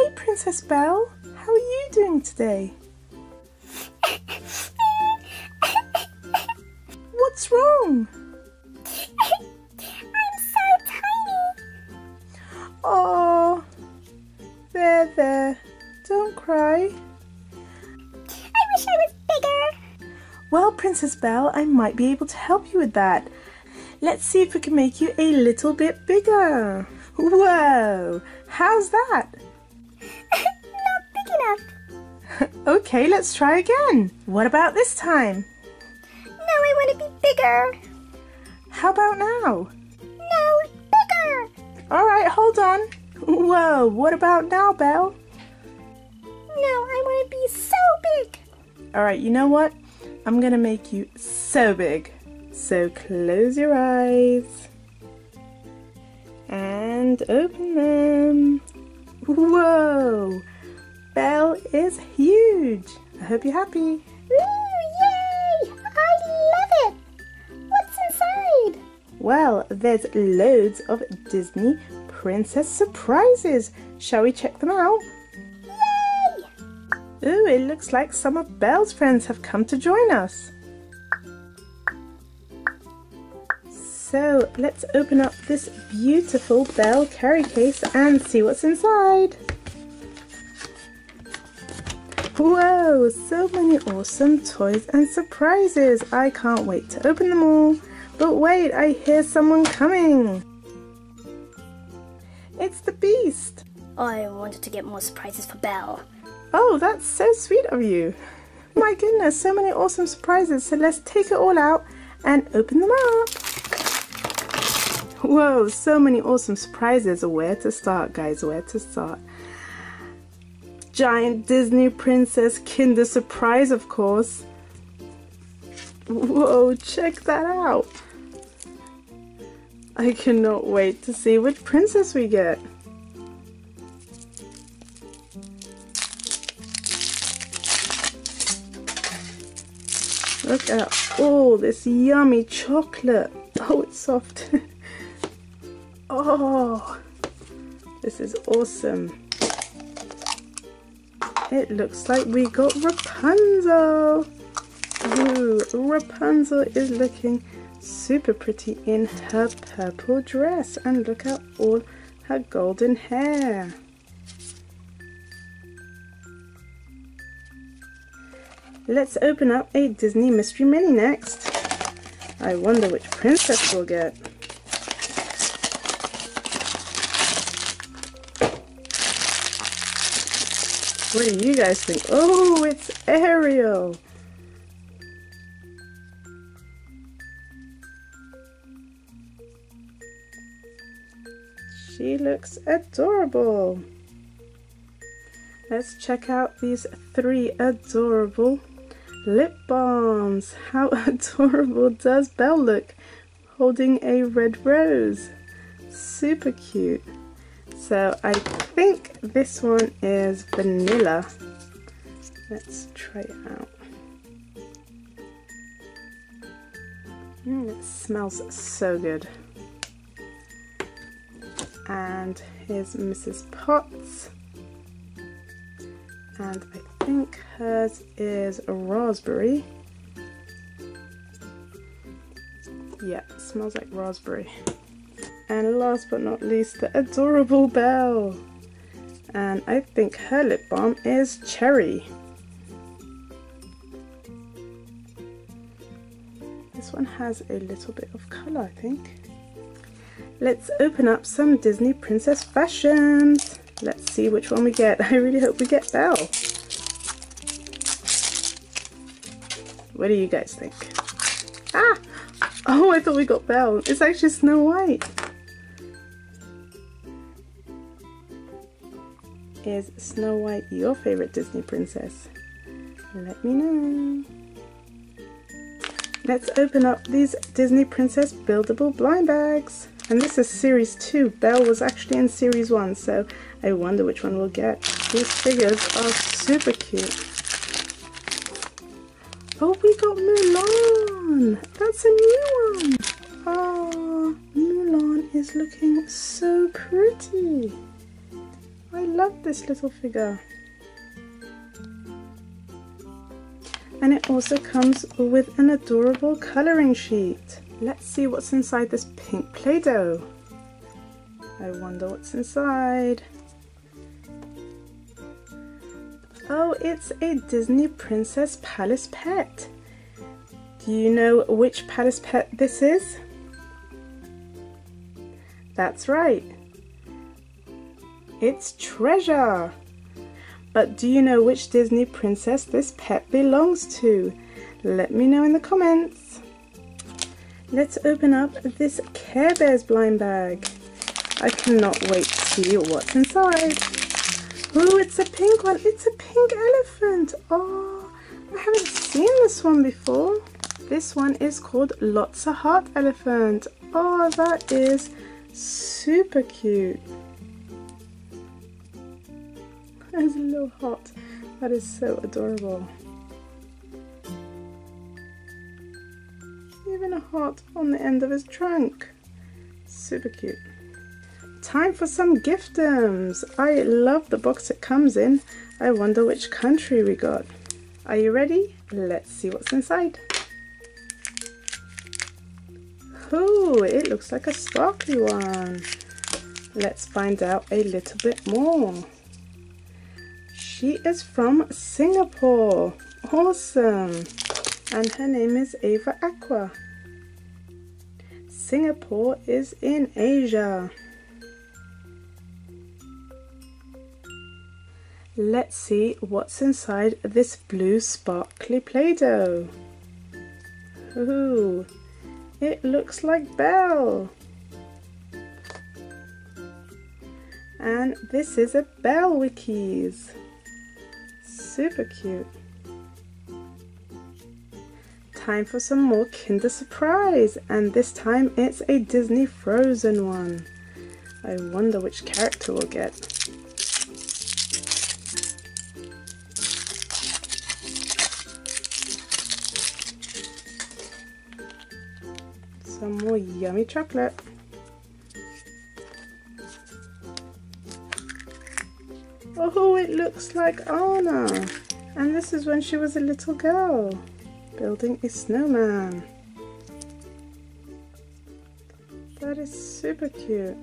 Hey, Princess Belle. How are you doing today? What's wrong? I'm so tiny. Oh, there, there. Don't cry. I wish I was bigger. Well, Princess Belle, I might be able to help you with that. Let's see if we can make you a little bit bigger. Whoa, how's that? Enough. Okay, let's try again. What about this time? No, I want to be bigger. How about now? No, bigger. All right, hold on. Whoa, what about now, Belle? No, I want to be so big. All right, you know what? I'm gonna make you so big. So close your eyes and open them. Whoa! Belle is huge. I hope you're happy. Ooh, yay! I love it. What's inside? Well, there's loads of Disney princess surprises. Shall we check them out? Yay! Ooh, it looks like some of Belle's friends have come to join us. So let's open up this beautiful Belle carry case and see what's inside. Whoa, so many awesome toys and surprises. I can't wait to open them all. But wait, I hear someone coming. It's the Beast. I wanted to get more surprises for Belle. Oh, that's so sweet of you. My goodness, so many awesome surprises. So let's take it all out and open them up. Whoa, so many awesome surprises. Where to start, guys? Where to start? Giant Disney Princess Kinder Surprise, of course. Whoa, check that out. I cannot wait to see which princess we get. Look at all this yummy chocolate. Oh, it's soft. oh, this is awesome. It looks like we got Rapunzel. Ooh, Rapunzel is looking super pretty in her purple dress. And look at all her golden hair. Let's open up a Disney Mystery Mini next. I wonder which princess we'll get. What do you guys think? Oh, it's Ariel. She looks adorable. Let's check out these three adorable lip balms. How adorable does Belle look holding a red rose? Super cute. So I think this one is vanilla. Let's try it out. Mm, it smells so good. And here's Mrs. Potts. And I think hers is raspberry. Yeah, smells like raspberry. And last but not least, the adorable Belle. And I think her lip balm is cherry. This one has a little bit of colour, I think. Let's open up some Disney Princess Fashems. Let's see which one we get. I really hope we get Belle. What do you guys think? Ah! Oh, I thought we got Belle. It's actually Snow White. Is Snow White your favorite Disney princess? Let me know. Let's open up these Disney Princess buildable blind bags. And this is series 2. Belle was actually in series 1, so I wonder which one we'll get. These figures are super cute. Oh, we got Mulan! That's a new one! Oh, Mulan is looking so pretty. I love this little figure. And it also comes with an adorable colouring sheet. Let's see what's inside this pink Play-Doh. I wonder what's inside. Oh, it's a Disney Princess Palace pet. Do you know which Palace pet this is? That's right. It's Treasure. But do you know which Disney princess this pet belongs to? Let me know in the comments. Let's open up this Care Bears blind bag. I cannot wait to see what's inside. Oh, it's a pink one. It's a pink elephant. Oh, I haven't seen this one before. This one is called Lotsa Heart Elephant. Oh, that is super cute. There's a little heart. That is so adorable. Even a heart on the end of his trunk. Super cute. Time for some Gift 'ems. I love the box it comes in. I wonder which country we got. Are you ready? Let's see what's inside. Oh, it looks like a sparkly one. Let's find out a little bit more. She is from Singapore. Awesome. And her name is Ava Aqua. Singapore is in Asia. Let's see what's inside this blue sparkly Play-Doh. Ooh, it looks like Belle. And this is a Belle Wikkeez. Super cute. Time for some more Kinder Surprise, and this time it's a Disney Frozen one. I wonder which character we'll get. Some more yummy chocolate. Oh, it looks like Anna. And this is when she was a little girl, building a snowman. That is super cute.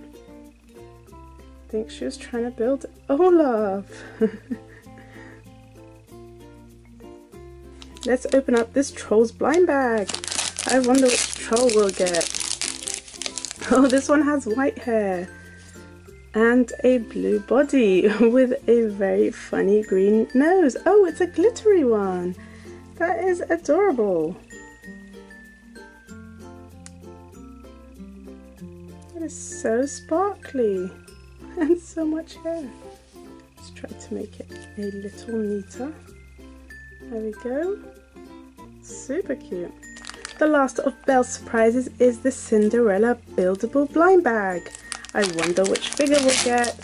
I think she was trying to build Olaf. Let's open up this troll's blind bag. I wonder which troll we'll get. Oh, this one has white hair and a blue body with a very funny green nose. Oh, it's a glittery one. That is adorable. That is so sparkly and so much hair. Let's try to make it a little neater. There we go. Super cute. The last of Belle's surprises is the Cinderella buildable blind bag. I wonder which figure we'll get.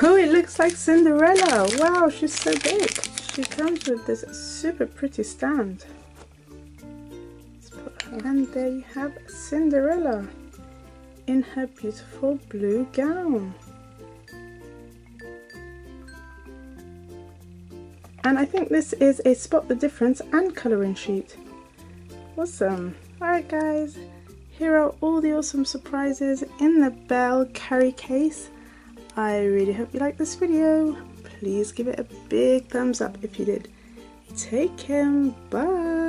Oh, it looks like Cinderella. Wow, she's so big. She comes with this super pretty stand. And there you have Cinderella in her beautiful blue gown. And I think this is a spot the difference and colouring sheet. Awesome. Alright guys, here are all the awesome surprises in the Belle carry case. I really hope you liked this video. Please give it a big thumbs up if you did. Take care, bye!